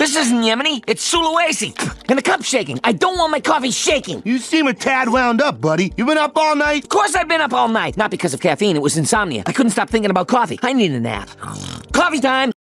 This isn't Yemeni, it's Sulawesi. And the cup's shaking. I don't want my coffee shaking. You seem a tad wound up, buddy. You been up all night? Of course I've been up all night. Not because of caffeine, it was insomnia. I couldn't stop thinking about coffee. I need a nap. Coffee time!